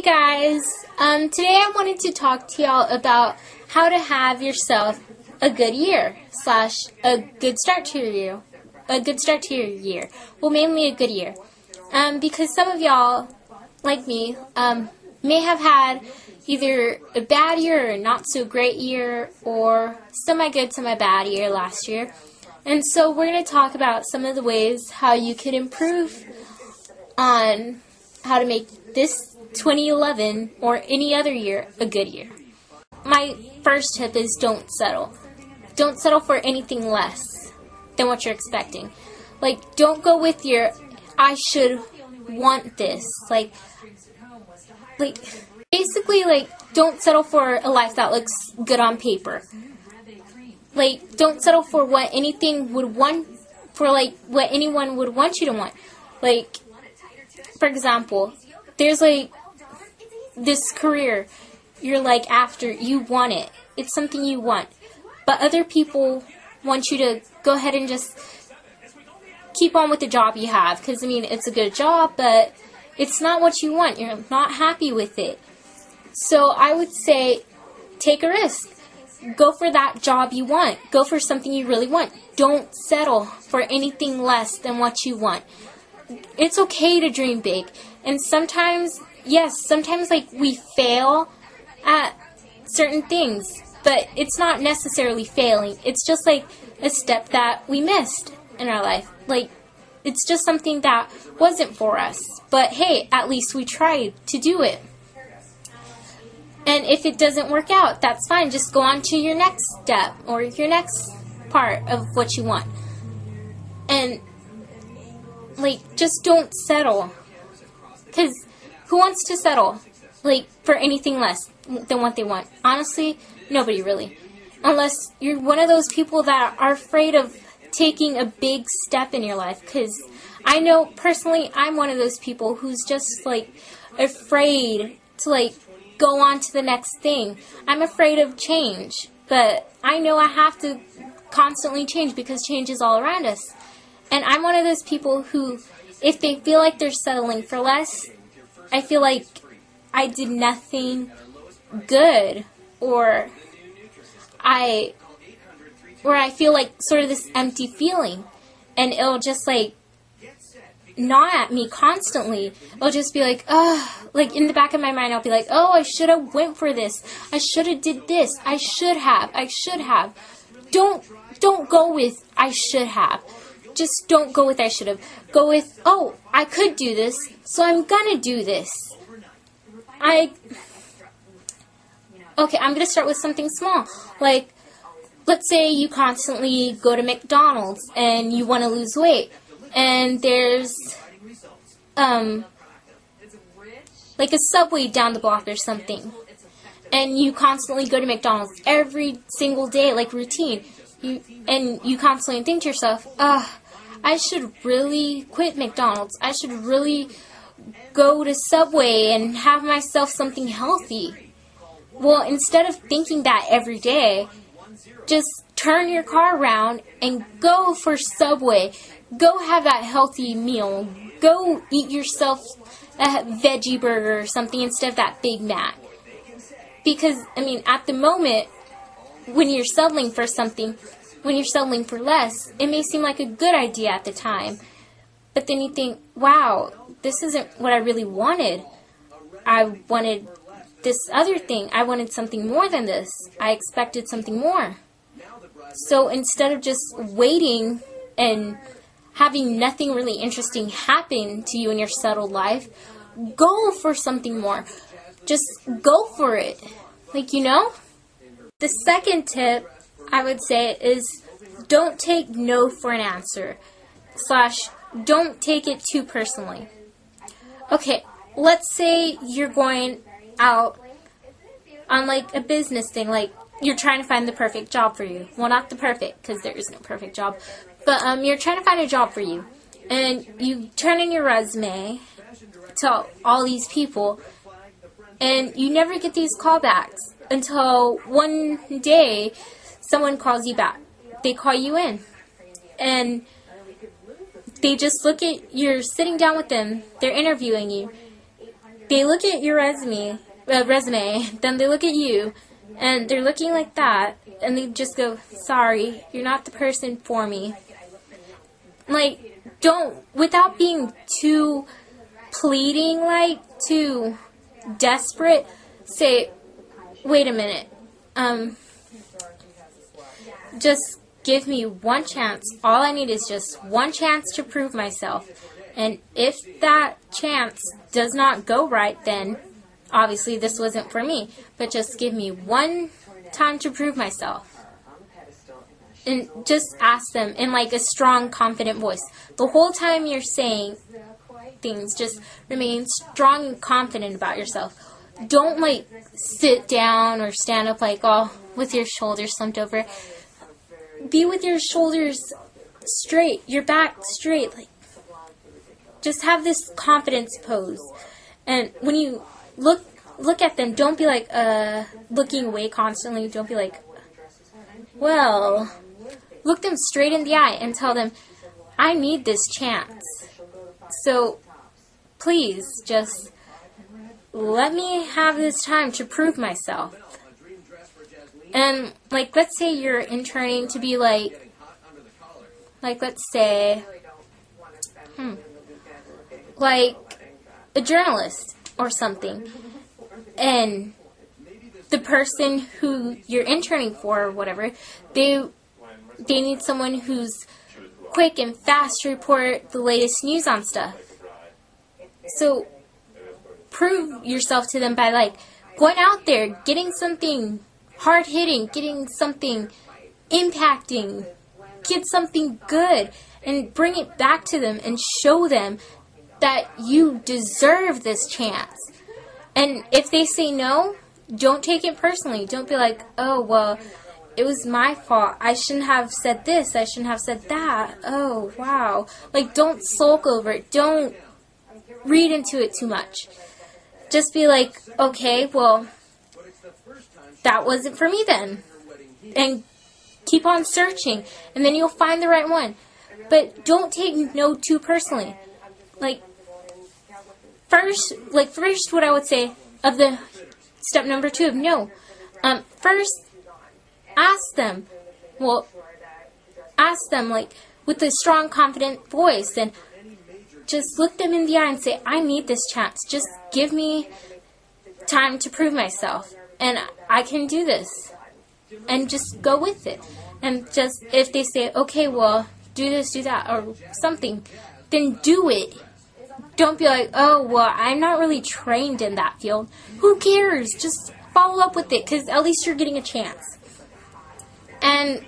Hey guys, um, today I wanted to talk to y'all about how to have yourself a good year slash a good start to your year, a good start to your year. Well, mainly a good year, um, because some of y'all, like me, um, may have had either a bad year or a not so great year or semi good, semi bad year last year. And so we're going to talk about some of the ways how you could improve on how to make this 2011 or any other year a good year. My first tip is don't settle. Don't settle for anything less than what you're expecting. Like, don't go with your, I should want this. Like, like, basically, like, don't settle for a life that looks good on paper. Like, don't settle for what anything would want, for like, what anyone would want you to want. Like, for example, there's like this career you're like after you want it. It's something you want. But other people want you to go ahead and just keep on with the job you have. Because i mean it's a good job but it's not what you want. You're not happy with it. So i would say take a risk. Go for that job you want. Go for something you really want. Don't settle for anything less than what you want. It's okay to dream big. And sometimes yes, sometimes like we fail at certain things, but it's not necessarily failing. It's just like a step that we missed in our life. Like it's just something that wasn't for us. But hey, at least we tried to do it. And if it doesn't work out, that's fine. Just go on to your next step or your next part of what you want. And like just don't settle. Cuz who wants to settle, like, for anything less than what they want? Honestly, nobody really. Unless you're one of those people that are afraid of taking a big step in your life. Because I know, personally, I'm one of those people who's just, like, afraid to, like, go on to the next thing. I'm afraid of change. But I know I have to constantly change because change is all around us. And I'm one of those people who, if they feel like they're settling for less, I feel like I did nothing good or I or I feel like sort of this empty feeling and it'll just like gnaw at me constantly. It'll just be like, oh, like in the back of my mind, I'll be like, oh, I should have went for this. I should have did this. I should have. I should have. Don't don't go with I should have just don't go with I should have. Go with, oh, I could do this, so I'm gonna do this. I. Okay, I'm gonna start with something small. Like, let's say you constantly go to McDonald's and you want to lose weight, and there's, um, like a subway down the block or something. And you constantly go to McDonald's every single day, like routine. You and you constantly think to yourself, ah, I should really quit McDonald's. I should really go to Subway and have myself something healthy. Well, instead of thinking that every day, just turn your car around and go for Subway. Go have that healthy meal. Go eat yourself a veggie burger or something instead of that Big Mac. Because, I mean, at the moment, when you're settling for something, when you're settling for less, it may seem like a good idea at the time. But then you think, wow, this isn't what I really wanted. I wanted this other thing. I wanted something more than this. I expected something more. So instead of just waiting and having nothing really interesting happen to you in your settled life, go for something more. Just go for it. Like, you know? The second tip I would say is don't take no for an answer. Slash, don't take it too personally. Okay, let's say you're going out on like a business thing, like you're trying to find the perfect job for you. Well, not the perfect, because there is no perfect job, but um, you're trying to find a job for you, and you turn in your resume to all these people, and you never get these callbacks until one day someone calls you back. They call you in. And they just look at you're sitting down with them, they're interviewing you. they look at your resume, uh, resume, then they look at you, and they're looking like that, and they just go, "Sorry, you're not the person for me." Like, don't without being too pleading, like too desperate. Say, "Wait a minute, um." Just give me one chance. All I need is just one chance to prove myself. And if that chance does not go right, then obviously this wasn't for me. But just give me one time to prove myself. And just ask them in like a strong, confident voice. The whole time you're saying things, just remain strong and confident about yourself. Don't like sit down or stand up like all with your shoulders slumped over be with your shoulders straight, your back straight. Like, just have this confidence pose. And when you look look at them, don't be like uh looking away constantly. Don't be like, well, look them straight in the eye and tell them, I need this chance. So please just let me have this time to prove myself. And like, let's say you're interning to be like, like let's say, hmm, like a journalist or something, and the person who you're interning for or whatever, they they need someone who's quick and fast to report the latest news on stuff. So prove yourself to them by like going out there, getting something hard hitting, getting something impacting, get something good, and bring it back to them and show them that you deserve this chance. And if they say no, don't take it personally. Don't be like, oh, well, it was my fault. I shouldn't have said this. I shouldn't have said that. Oh, wow. Like, don't sulk over it. Don't read into it too much. Just be like, okay, well, that wasn't for me then. And keep on searching, and then you'll find the right one. But don't take no too personally. Like, first, like, first, what I would say of the step number two of no. Um, first, ask them. Well, ask them, like, with a strong, confident voice, and just look them in the eye and say, I need this chance. Just give me time to prove myself and I can do this. And just go with it. And just, if they say, okay, well, do this, do that, or something, then do it. Don't be like, oh, well, I'm not really trained in that field. Who cares? Just follow up with it, because at least you're getting a chance. And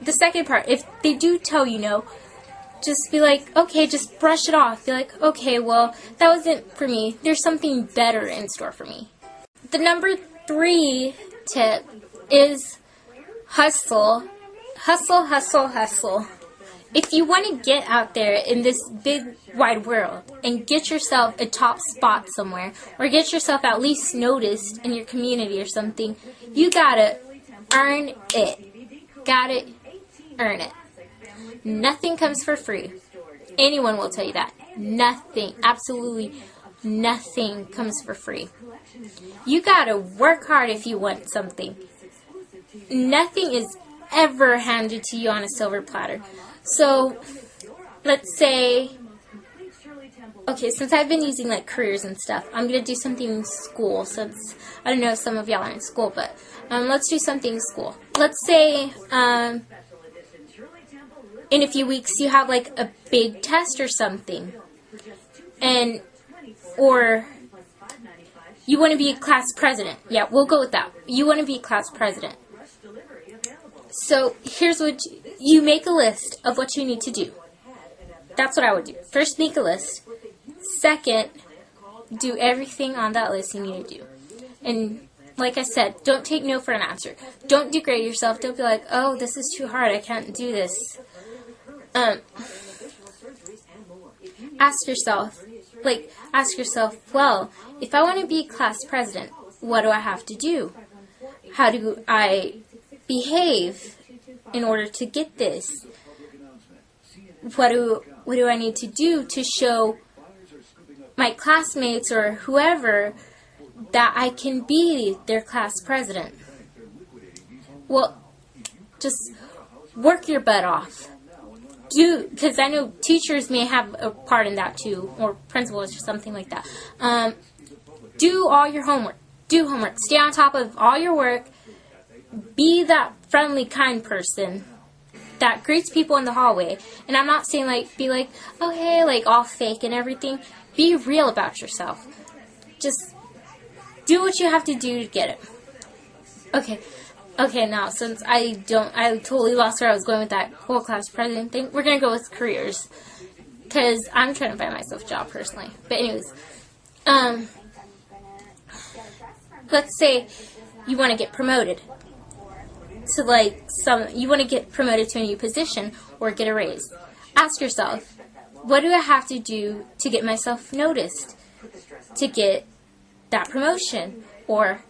the second part, if they do tell you no, just be like, okay, just brush it off. Be like, okay, well, that wasn't for me. There's something better in store for me. The number three tip is hustle. Hustle, hustle, hustle. If you want to get out there in this big wide world and get yourself a top spot somewhere, or get yourself at least noticed in your community or something, you gotta earn it. Gotta earn it. Nothing comes for free. Anyone will tell you that. Nothing. Absolutely nothing comes for free. You gotta work hard if you want something. Nothing is ever handed to you on a silver platter. So, let's say, okay, since I've been using like careers and stuff, I'm gonna do something in school since I don't know if some of y'all are in school, but um, let's do something in school. Let's say um, in a few weeks you have like a big test or something, and or you want to be a class president. Yeah, we'll go with that. You want to be a class president. So here's what you, you make a list of what you need to do. That's what I would do. First, make a list. Second, do everything on that list you need to do. And like I said, don't take no for an answer. Don't degrade yourself. Don't be like, oh, this is too hard. I can't do this. Um, ask yourself, like, ask yourself, well, if I want to be class president, what do I have to do? How do I behave in order to get this? What do what do I need to do to show my classmates or whoever that I can be their class president. Well, just work your butt off. Do because I know teachers may have a part in that too, or principals or something like that. Um, do all your homework. Do homework. Stay on top of all your work. Be that friendly, kind person that greets people in the hallway. And I'm not saying like be like, oh hey, like all fake and everything. Be real about yourself. Just do what you have to do to get it. Okay. Okay, now since I don't, I totally lost where I was going with that whole class president thing. We're gonna go with careers because I'm trying to find myself a job personally. But anyways, um, let's say you want to get promoted to like some, you want to get promoted to a new position or get a raise. Ask yourself, what do I have to do to get myself noticed to get that promotion? Or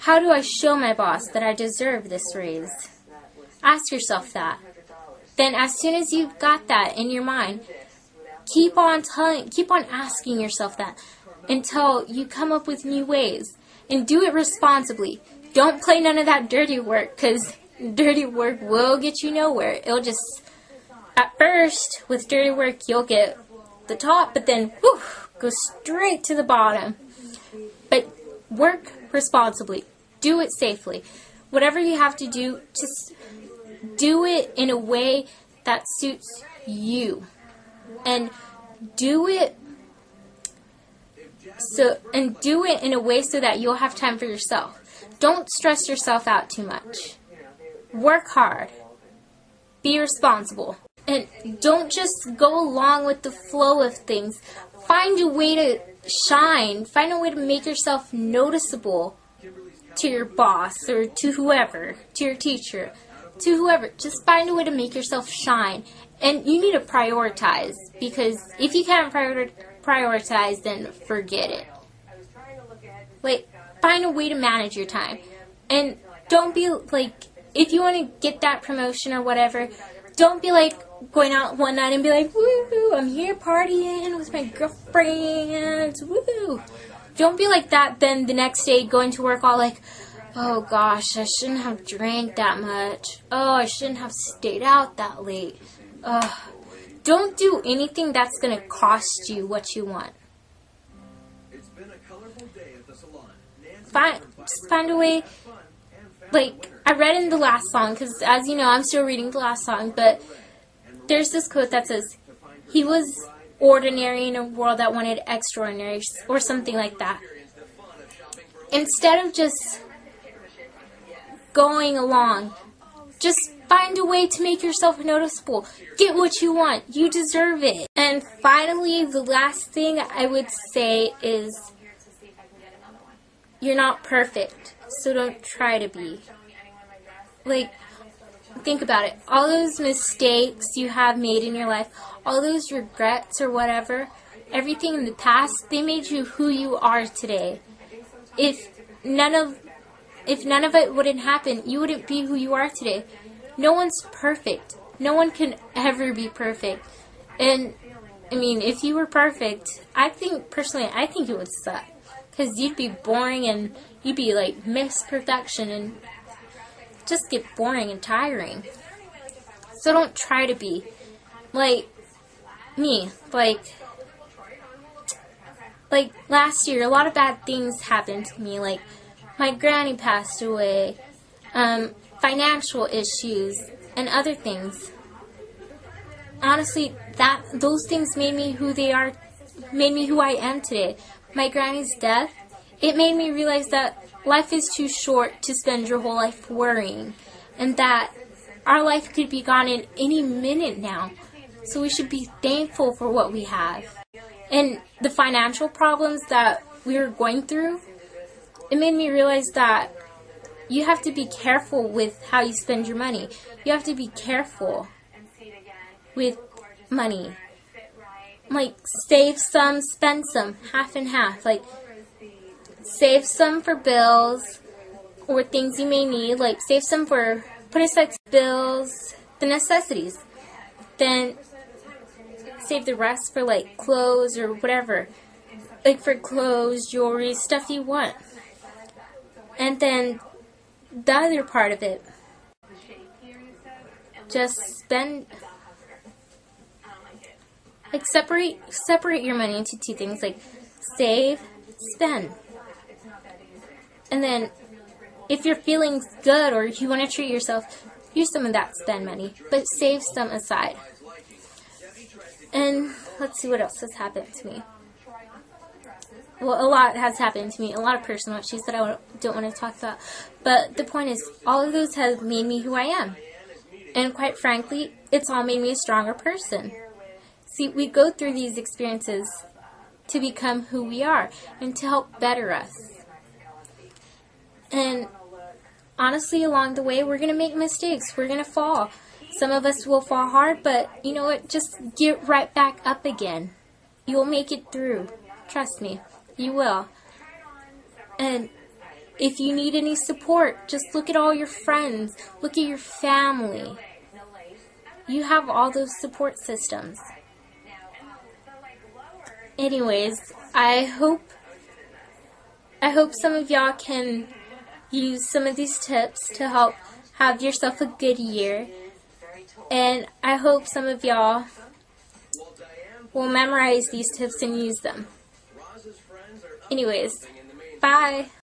how do I show my boss that I deserve this raise? Ask yourself that. Then as soon as you've got that in your mind, keep on telling keep on asking yourself that until you come up with new ways and do it responsibly. Don't play none of that dirty work cuz dirty work will get you nowhere. It'll just at first with dirty work you'll get the top but then whew, go straight to the bottom. But work responsibly. Do it safely. Whatever you have to do, just do it in a way that suits you. And do it so and do it in a way so that you'll have time for yourself. Don't stress yourself out too much. Work hard. Be responsible. And don't just go along with the flow of things. Find a way to shine. Find a way to make yourself noticeable to your boss or to whoever, to your teacher, to whoever. Just find a way to make yourself shine. And you need to prioritize because if you can't prior- prioritize, then forget it. Like, find a way to manage your time. And don't be like, if you want to get that promotion or whatever, don't be like going out one night and be like, woohoo, I'm here partying with my girlfriends, woohoo. Don't be like that then the next day going to work all like, oh gosh, I shouldn't have drank that much. Oh, I shouldn't have stayed out that late. Ugh. Don't do anything that's going to cost you what you want. Find, just find a way. Like, I read in the last song, because as you know, I'm still reading the last song, but there's this quote that says, He was ordinary in a world that wanted extraordinary, or something like that. Instead of just going along, just find a way to make yourself noticeable. Get what you want. You deserve it. And finally, the last thing I would say is you're not perfect, so don't try to be. Like, think about it. All those mistakes you have made in your life, all those regrets or whatever, everything in the past, they made you who you are today. If none of if none of it wouldn't happen, you wouldn't be who you are today. No one's perfect. No one can ever be perfect. And I mean, if you were perfect, I think personally, I think it would suck because you'd be boring and you'd be like miss perfection and just get boring and tiring. So don't try to be like me. Like like last year, a lot of bad things happened to me. Like my granny passed away, um, financial issues, and other things. Honestly, that those things made me who they are, made me who I am today. My granny's death, it made me realize that life is too short to spend your whole life worrying, and that our life could be gone in any minute now. So we should be thankful for what we have. And the financial problems that we were going through, it made me realize that you have to be careful with how you spend your money. You have to be careful with money. Like, save some, spend some, half and half. Like, save some for bills or things you may need. Like, save some for, put aside bills, the necessities. Then, save the rest for, like, clothes or whatever. like for clothes, jewelry, stuff you want. And then the other part of it, just spend like separate separate your money into two things like save, spend. And then if you're feeling good or you want to treat yourself, use some of that spend money, but save some aside. And let's see what else has happened to me. Well, a lot has happened to me, a lot of personal issues that I don't want to talk about. But the point is, all of those have made me who I am. And quite frankly, it's all made me a stronger person. See, we go through these experiences to become who we are and to help better us. And honestly, along the way, we're going to make mistakes. We're going to fall. Some of us will fall hard, but you know what? Just get right back up again. You'll make it through. Trust me, you will. And if you need any support, just look at all your friends, look at your family. You have all those support systems. Anyways, I hope I hope some of y'all can use some of these tips to help have yourself a good year. And I hope some of y'all will memorize these tips and use them. Anyways, bye.